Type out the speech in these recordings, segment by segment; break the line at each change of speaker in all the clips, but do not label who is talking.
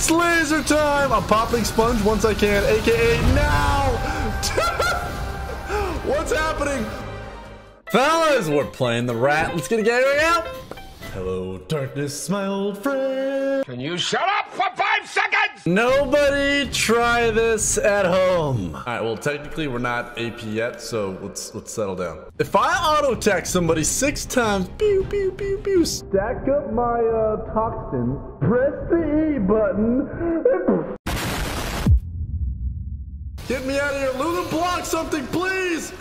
It's laser time! I'm popping sponge once I can, aka now! What's happening? Fellas, we're playing the rat. Let's get a game out. Hello, darkness, my old friend.
Can you shut up for five seconds?
Nobody try this at home. All right, well, technically we're not AP yet, so let's let's settle down. If I auto attack somebody six times, pew pew pew pew, stack up my uh, toxins, press the E button. Get me out of here, Luna! Block something, please.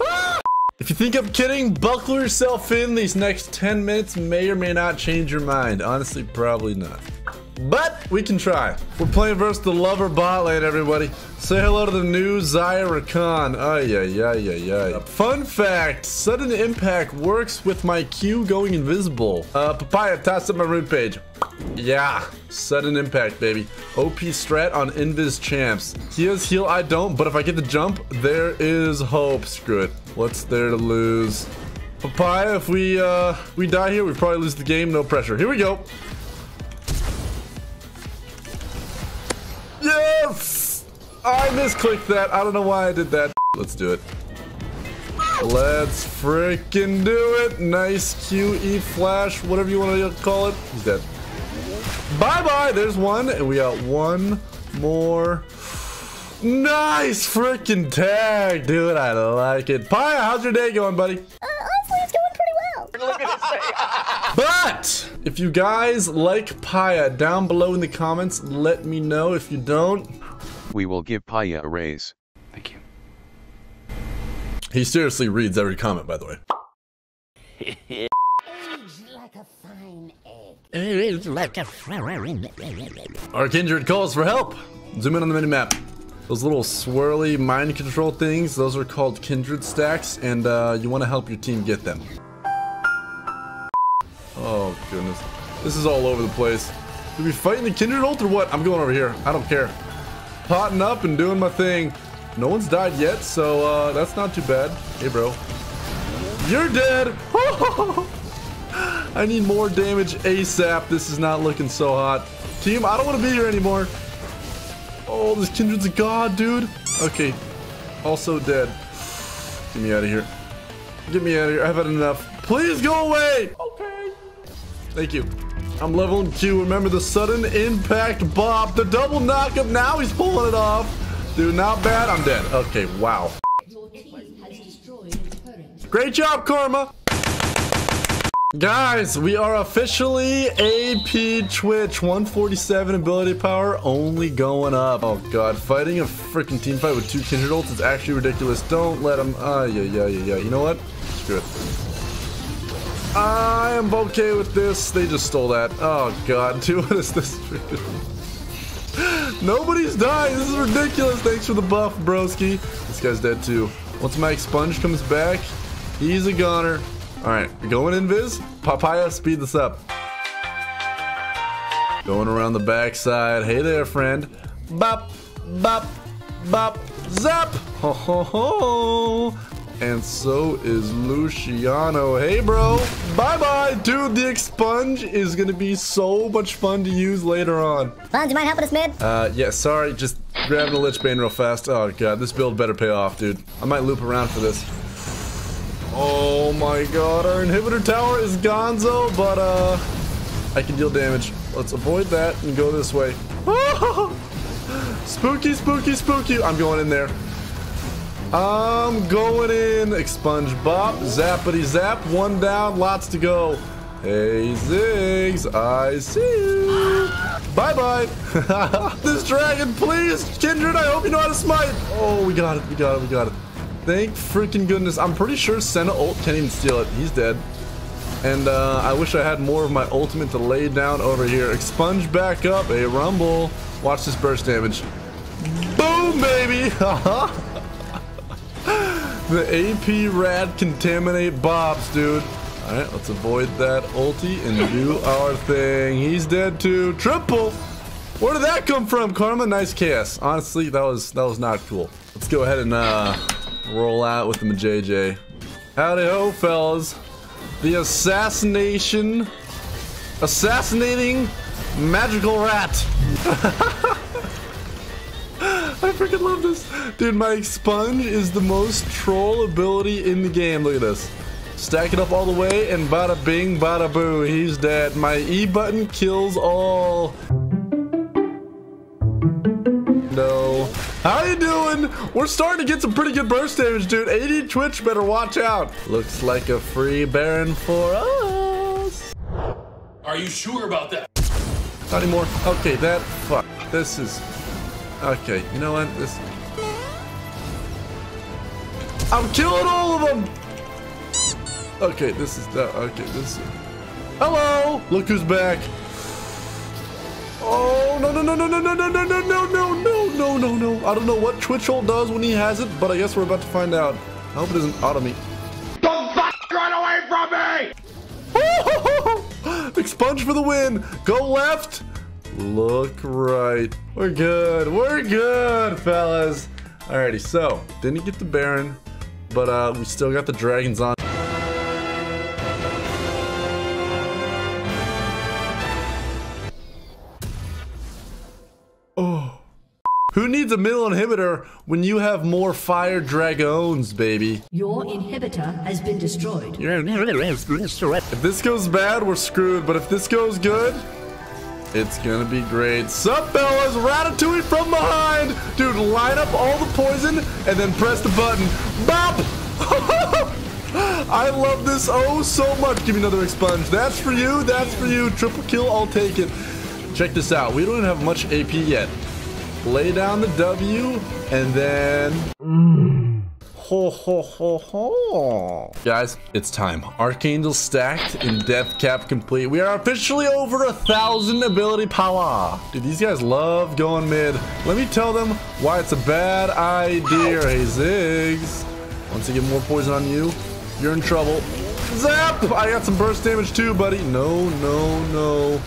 Ah! If you think I'm kidding, buckle yourself in. These next 10 minutes may or may not change your mind. Honestly, probably not. But we can try. We're playing versus the lover bot lane, everybody. Say hello to the new Zyra Khan. Ay, ay, ay, ay, ay. Fun fact, sudden impact works with my Q going invisible. Uh, Papaya, toss up my rune page. Yeah, sudden impact, baby. OP strat on Invis champs. He has heal, I don't, but if I get the jump, there is hope. Screw it. What's there to lose? Papaya, if we, uh, we die here, we probably lose the game. No pressure. Here we go. I misclicked that. I don't know why I did that. Let's do it. Let's freaking do it. Nice QE flash, whatever you want to call it. He's dead. Bye-bye. There's one. And we got one more. Nice freaking tag, dude. I like it. Paya, how's your day going, buddy?
Uh, honestly, it's going pretty well.
But if you guys like Paya, down below in the comments, let me know. If you don't,
We will give Paya a raise.
Thank you.
he seriously reads every comment, by the way.
like a fine egg.
Like a Our kindred calls for help. Zoom in on the mini map. Those little swirly mind control things, those are called kindred stacks, and uh, you want to help your team get them. Oh, goodness. This is all over the place. Are we fighting the kindred ult or what? I'm going over here. I don't care. Potting up and doing my thing. No one's died yet, so uh, that's not too bad. Hey, bro. You're dead. I need more damage ASAP. This is not looking so hot. Team, I don't want to be here anymore. Oh, this Kindred's a god, dude. Okay. Also dead. Get me out of here. Get me out of here. I've had enough. Please go away. Okay. Thank you. I'm leveling Q. Remember the sudden impact bop. The double knockup. Now he's pulling it off. Dude, not bad. I'm dead. Okay, wow. Great job, Karma. Guys, we are officially AP Twitch 147 ability power only going up. Oh god, fighting a freaking team fight with two kindred ults is actually ridiculous. Don't let them. Ah, yeah, yeah, yeah, yeah. You know what? Screw it. I am okay with this. They just stole that. Oh god, dude, what is this? Nobody's dying. This is ridiculous. Thanks for the buff, broski. This guy's dead too. Once my sponge comes back, he's a goner. All right, going invis. Papaya, speed this up. Going around the backside. Hey there, friend. Bop, bop, bop, zap. Ho ho ho. And so is Luciano. Hey, bro. Bye-bye. Dude, the expunge is going to be so much fun to use later on.
Vaughn, do you mind helping us man?
Uh, yeah, sorry. Just grabbing the Lich Bane real fast. Oh, God. This build better pay off, dude. I might loop around for this. Oh, my God. Our inhibitor tower is gonzo, but, uh, I can deal damage. Let's avoid that and go this way. spooky, spooky, spooky. I'm going in there. I'm going in. Expunge bop. Zappity zap. One down. Lots to go. Hey, Ziggs. I see you. Bye-bye. this dragon, please. Kindred, I hope you know how to smite. Oh, we got it. We got it. We got it. Thank freaking goodness. I'm pretty sure Senna ult can't even steal it. He's dead. And uh, I wish I had more of my ultimate to lay down over here. Expunge back up. A rumble. Watch this burst damage. Boom, baby. The AP rad contaminate bobs, dude. Alright, let's avoid that ulti and do our thing. He's dead too. Triple! Where did that come from, Karma? Nice chaos. Honestly, that was that was not cool. Let's go ahead and uh roll out with the JJ. Howdy ho, fellas. The assassination assassinating Magical rat. I freaking love this. Dude, my sponge is the most troll ability in the game. Look at this. Stack it up all the way and bada bing, bada boo. He's dead. My E button kills all. No. How you doing? We're starting to get some pretty good burst damage, dude. AP Twitch, better watch out. Looks like a free Baron for us.
Are you sure about that?
Not anymore. Okay, that fuck. This is okay. You know what? This. I'm killing all of them. Okay, this is that. Okay, this. Is... Hello. Look who's back. Oh no no no no no no no no no no no no no no no! I don't know what Twitch hold does when he has it, but I guess we're about to find out. I hope it isn't auto me.
Don't run away from me!
Expunge for the win. Go left. Look right. We're good. We're good, fellas. Alrighty, so didn't get the Baron, but uh, we still got the dragons on. Oh. Who needs a middle inhibitor when you have more fire dragons, baby?
Your inhibitor has been destroyed.
If this goes bad, we're screwed. But if this goes good, it's gonna be great. Sup, fellas? Ratatouille from behind! Dude, line up all the poison and then press the button. Bop! I love this oh so much. Give me another expunge. That's for you. That's for you. Triple kill. I'll take it. Check this out. We don't have much AP yet. Lay down the W and then... Mm. Ho ho ho ho. Guys, it's time. Archangel stacked and death cap complete. We are officially over a thousand ability power. Dude, these guys love going mid. Let me tell them why it's a bad idea. Hey, Ziggs. Once you get more poison on you, you're in trouble. Zap! I got some burst damage too, buddy. No, no, no.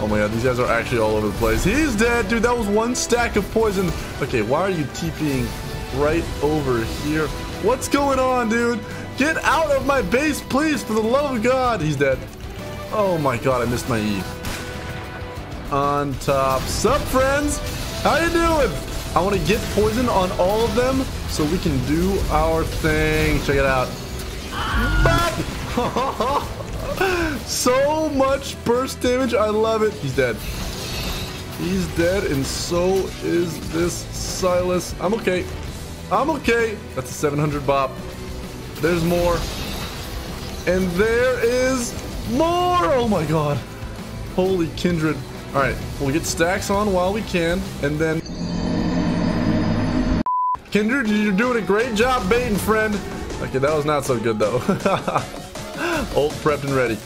Oh my god, these guys are actually all over the place. He's dead, dude. That was one stack of poison. Okay, why are you TPing right over here? What's going on, dude? Get out of my base, please, for the love of God. He's dead. Oh my god, I missed my E. On top. Sup, friends? How you doing? I want to get poison on all of them so we can do our thing. Check it out. So much burst damage. I love it. He's dead. He's dead, and so is this Sylas. I'm okay. I'm okay. That's a 700 bop. There's more. And there is more. Oh my god. Holy kindred. All right, we'll get stacks on while we can, and then... Kindred, you're doing a great job baiting, friend. Okay, that was not so good, though. Ult prepped and ready.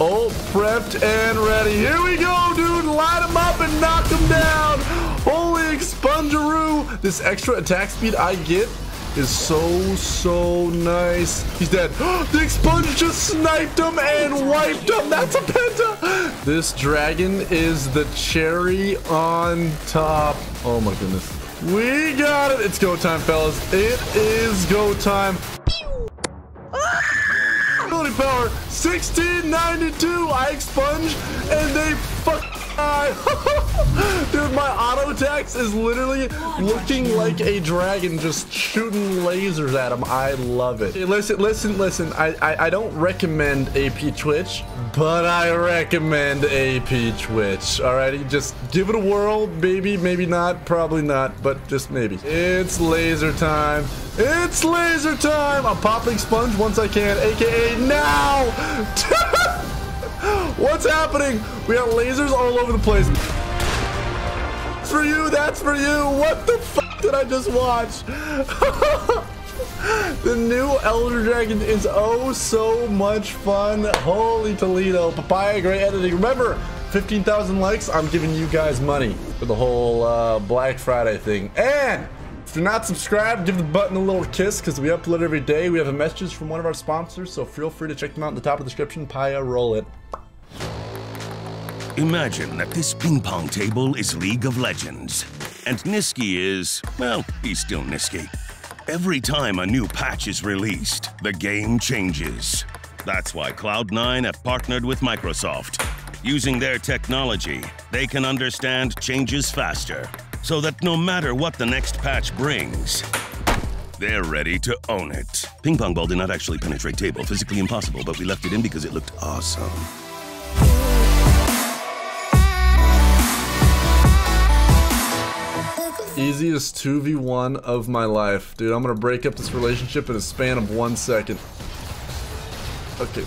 Ult prepped and ready. Here we go, dude. Light him up and knock him down. Holy expungeroo. This extra attack speed I get is so, so nice. He's dead. the expunge just sniped him and wiped him. That's a penta. This dragon is the cherry on top. Oh my goodness. We got it. It's go time, fellas. It is go time. Ability power 1692. I expunge and they fuck. Dude, my auto attacks is literally looking like a dragon just shooting lasers at him. I love it. Hey, listen, listen, listen. I, I, I don't recommend AP Twitch, but I recommend AP Twitch. Alrighty, just give it a whirl. Maybe, maybe not. Probably not, but just maybe. It's laser time. It's laser time. I'm popping sponge once I can, aka now. What's happening? We got lasers all over the place. That's for you. That's for you. What the fuck did I just watch? the new Elder Dragon is oh so much fun. Holy Toledo. Papaya, great editing. Remember, 15,000 likes, I'm giving you guys money for the whole uh, Black Friday thing. And if you're not subscribed, give the button a little kiss because we upload every day. We have a message from one of our sponsors, so feel free to check them out in the top of the description. Paya, roll it.
Imagine that this ping pong table is League of Legends. And Nisqy is, well, he's still Nisqy. Every time a new patch is released, the game changes. That's why Cloud9 have partnered with Microsoft. Using their technology, they can understand changes faster, so that no matter what the next patch brings, they're ready to own it. Ping pong ball did not actually penetrate table, physically impossible, but we left it in because it looked awesome.
Easiest 2v1 of my life. Dude, I'm gonna break up this relationship in a span of one second. Okay,